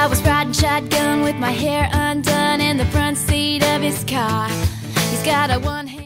I was riding shotgun with my hair undone in the front seat of his car. He's got a one hand